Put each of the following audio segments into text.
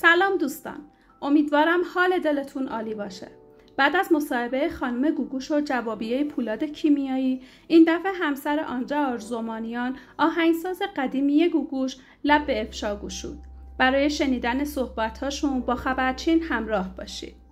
سلام دوستان. امیدوارم حال دلتون عالی باشه. بعد از مصاحبه خانم گوگوش و جوابیه پولاد کیمیایی این دفعه همسر آنجا آرزومانیان آهنگساز قدیمی گوگوش لب به افشا گشود. برای شنیدن صحبتهاشون با خبرچین همراه باشید.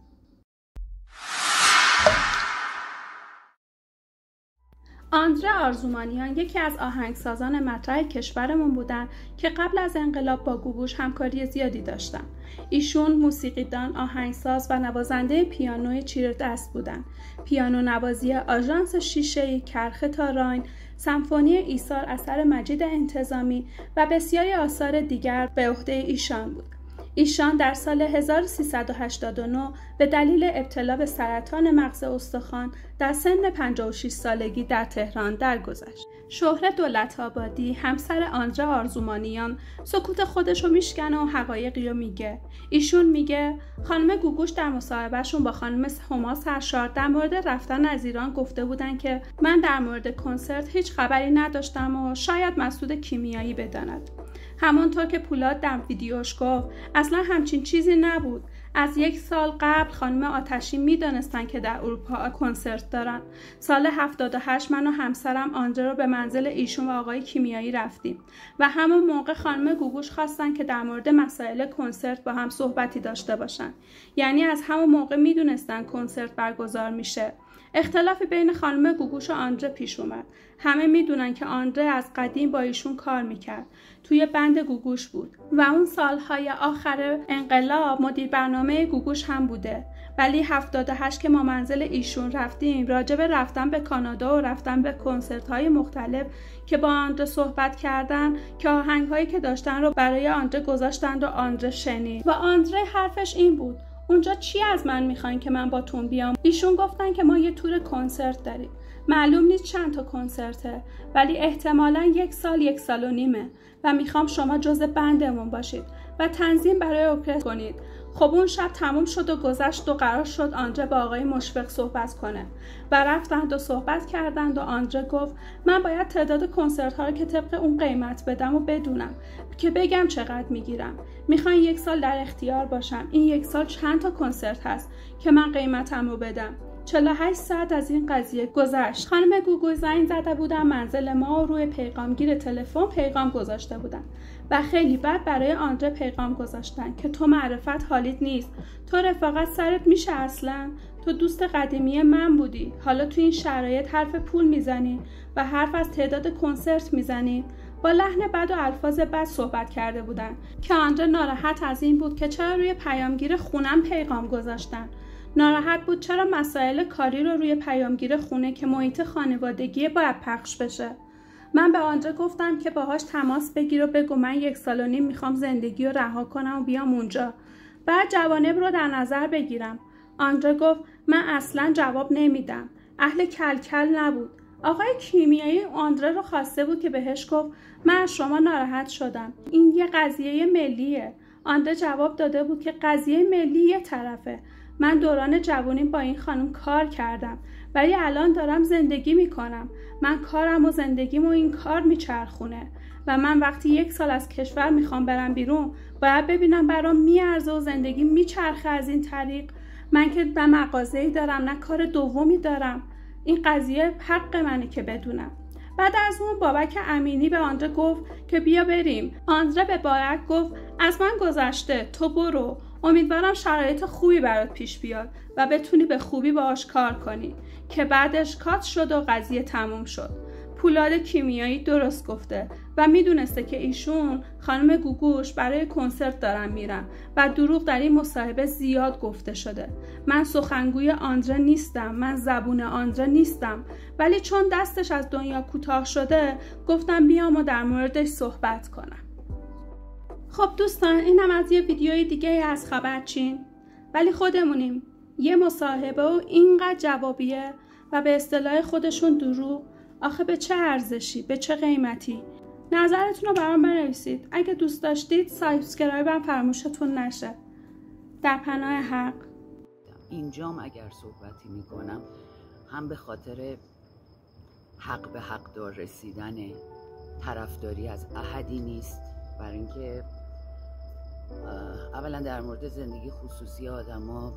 آندره آرزومانیان یکی از آهنگسازان مطرح کشورمون بودن که قبل از انقلاب با گوگوش همکاری زیادی داشتن. ایشون موسیقیدان، آهنگساز و نوازنده پیانو چیر دست بودن. پیانو نوازی آژانس شیشه کرخ تاراین، سمفونی ایثار اثر مجید انتظامی و بسیاری آثار دیگر به عهده ایشان بود. ایشان در سال 1389 به دلیل ابتلا به سرطان مغز استخوان در سن 56 سالگی در تهران درگذشت. شهر دولت آبادی همسر آنجا آرزومانیان سکوت خودش رو میشکنه و حقایقی رو میگه. ایشون میگه خانم گوگوش در مصاحبهشون با خانم هما سرشار در مورد رفتن از ایران گفته بودن که من در مورد کنسرت هیچ خبری نداشتم و شاید مسعود کیمیایی بداند. همانطور که پولاد در ویدیوش گفت اصلا همچین چیزی نبود. از یک سال قبل خانم آتشی می‌دانستند که در اروپا کنسرت دارن. سال 78 من و همسرم آنجا رو به منزل ایشون و آقای کیمیایی رفتیم و همون موقع خانم گوگوش خواستن که در مورد مسائل کنسرت با هم صحبتی داشته باشن. یعنی از همون موقع می‌دونستن کنسرت برگزار میشه. اختلافی بین خانم گوگوش و آندره پیش اومد. همه می‌دونن که آندره از قدیم با ایشون کار می‌کرد. توی بند گوگوش بود. و اون سالهای آخر انقلاب مدیر برنامه گوگوش هم بوده. ولی 78 که ما منزل ایشون رفتیم راجع به رفتن به کانادا و رفتن به کنسرت های مختلف که با آندره صحبت کردن که آهنگ هایی که داشتن رو برای آندره گذاشتن و آندره شنید. و آندره حرفش این بود. اونجا چی از من می‌خواین که من با تون بیام؟ ایشون گفتن که ما یه تور کنسرت داریم. معلوم نیست چند تا کنسرته ولی احتمالا یک سال یک سال و نیمه. و می‌خوام شما جز بندمون باشید و تنظیم برای اوپرت کنید. خب اون شب تموم شد و گذشت و قرار شد آنجا با آقای مشفق صحبت کنه. و رفتند و صحبت کردند و آنجا گفت من باید تعداد کنسرت ها رو که طبق اون قیمت بدم و بدونم که بگم چقدر می‌گیرم. می‌خواین یک سال در اختیار باشم. این یک سال چند تا کنسرت هست که من قیمتم رو بدم؟ 48 ساعت از این قضیه گذشت. خانم گوگو زنگ زده بودن منزل ما و روی پیغامگیر تلفن پیغام گذاشته بودن و خیلی بعد برای آندره پیغام گذاشتن که تو معرفت حالیت نیست. تو رفاقت سرت میشه اصلا؟ تو دوست قدیمی من بودی. حالا تو این شرایط حرف پول می‌زنی و حرف از تعداد کنسرت می‌زنی. با لحن بد و الفاظ بد صحبت کرده بودن. که آندره ناراحت از این بود که چرا روی پیامگیر خونم پیغام گذاشتن. ناراحت بود چرا مسائل کاری رو روی پیامگیر خونه که محیط خانوادگی باید پخش بشه. من به آنجا گفتم که باهاش تماس بگیر و بگو من یک سال و نیم می‌خوام زندگی رو رها کنم و بیام اونجا. بعد جوانب رو در نظر بگیرم. آنجا گفت من اصلا جواب نمیدم. اهل کلکل نبود. آقای کیمیایی آندره رو خواسته بود که بهش گفت من از شما ناراحت شدم. این یه قضیه ملیه. آندره جواب داده بود که قضیه ملی یه طرفه. من دوران جوانی با این خانم کار کردم. ولی الان دارم زندگی می‌کنم. من کارم و زندگیم و این کار میچرخونه. و من وقتی یک سال از کشور می‌خوام برم بیرون باید ببینم برام میارزه و زندگی میچرخه از این طریق. من که نه مغازه دارم نه کار دومی دارم. این قضیه حق منه که بدونم. بعد از اون بابک امینی به آندره گفت که بیا بریم. آندره به بابک گفت از من گذشته تو برو. امیدوارم شرایط خوبی برات پیش بیاد و بتونی به خوبی باهاش کار کنی که بعدش کات شد و قضیه تموم شد. پولاد کیمیایی درست گفته و می‌دونسته که ایشون خانم گوگوش برای کنسرت دارن میرن و دروغ در این مصاحبه زیاد گفته شده. من سخنگوی آندره نیستم من زبون آندره نیستم. ولی چون دستش از دنیا کوتاه شده گفتم بیام و در موردش صحبت کنم. خب دوستان اینم از یه ویدیوی دیگه از خبرچین. ولی خودمونیم. یه مصاحبه و اینقدر جوابیه و به اصطلاح خودشون دروغ. آخه به چه ارزشی؟ به چه قیمتی؟ نظرتون رو برام بنویسید. اگه دوست داشتید سابسکرایبم فراموشتون نشه. در پناه حق. اینجام اگر صحبتی می‌کنم هم به خاطر حق به حق دار رسیدن طرفداری از احدی نیست. برای اینکه اولا در مورد زندگی خصوصی آدما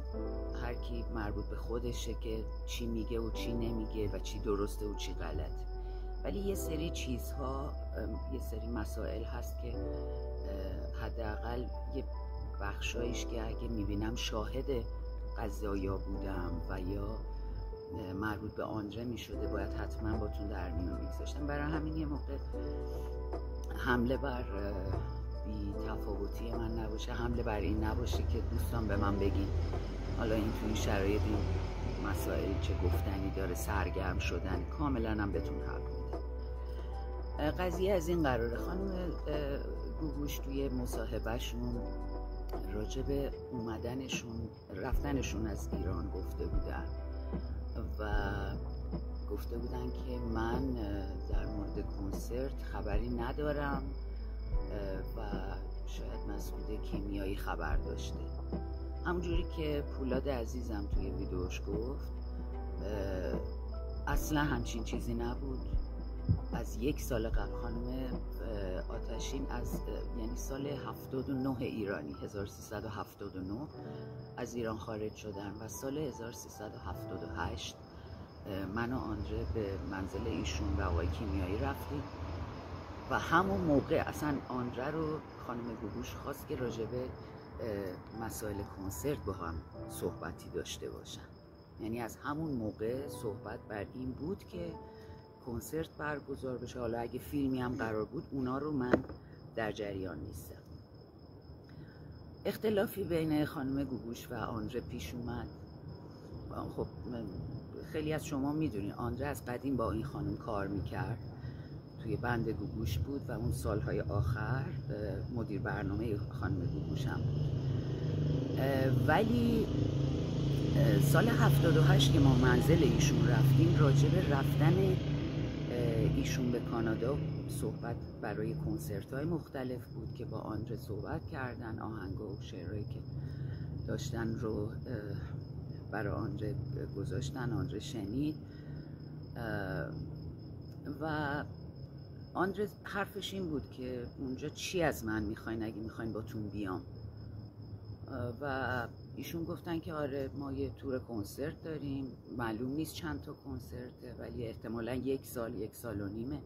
هر کی مربوط به خودشه که چی میگه و چی نمیگه و چی درسته و چی غلط ولی یه سری چیزها یه سری مسائل هست که حداقل یه بخشایش که اگه می‌بینم شاهد قضایا بودم و یا مربوط به آنجه می‌شده باید حتما باتون در میون میگذاشتم. برای همین یه موقع حمله بر بی تفاوتی من نباشه حمله بر این نباشه که دوستان به من بگین. حالا این توی شرایط این مسائل چه گفتنی داره سرگرم شدن کاملا هم بهتون حق میده قضیه از این قراره خانم گوگوش توی مصاحبهشون راجع به اومدنشون رفتنشون از ایران گفته بودن و گفته بودن که من در مورد کنسرت خبری ندارم. و شاید مسعود کیمیایی خبر داشته. همونجوری که پولاد عزیزم توی ویدیوش گفت اصلا همچین چیزی نبود. از یک سال قبل خانم آتشین از یعنی سال 79 ایرانی 1379 از ایران خارج شدن و سال 1378 من و آندره به منزل ایشون و آقای کیمیایی رفتیم. و همون موقع اصلا آندره رو خانم گوگوش خواست که راجبه مسائل کنسرت با هم صحبتی داشته باشن. یعنی از همون موقع صحبت بر این بود که کنسرت برگزار بشه. حالا اگه فیلمی هم قرار بود اونا رو من در جریان نیستم. اختلافی بین خانم گوگوش و آندره پیش اومد. خب خیلی از شما می‌دونید آندره از قدیم با این خانم کار می‌کرد. توی بند گوگوش بود و اون سالهای آخر مدیر برنامه خانم گوگوش هم بود. ولی سال 78 که ما منزل ایشون رفتیم راجع به رفتن ایشون به کانادا صحبت برای کنسرت های مختلف بود که با آندره صحبت کردن آهنگ و شعرهایی که داشتن رو برای آندره گذاشتن آندره شنید. و آندره حرفش این بود که اونجا چی از من می‌خواین؟ اگه می‌خواین باتون بیام. و ایشون گفتن که آره ما یه تور کنسرت داریم. معلوم نیست چند تا کنسرته ولی احتمالا یک سال یک سال و نیمه.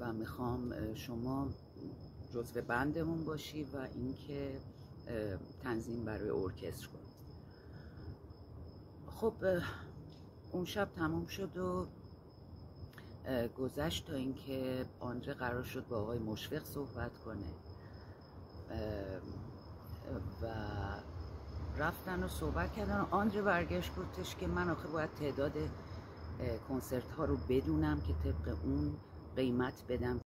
و می‌خوام شما جزو بندمون باشی و اینکه تنظیم برای ارکستر کنی. خب اون شب تمام شد و گذشت تا اینکه آندره قرار شد با آقای مشفق صحبت کنه. و رفتن و صحبت کردن و آندره برگشت گفتش که من آخه باید تعداد کنسرت ها رو بدونم که طبق اون قیمت بدم.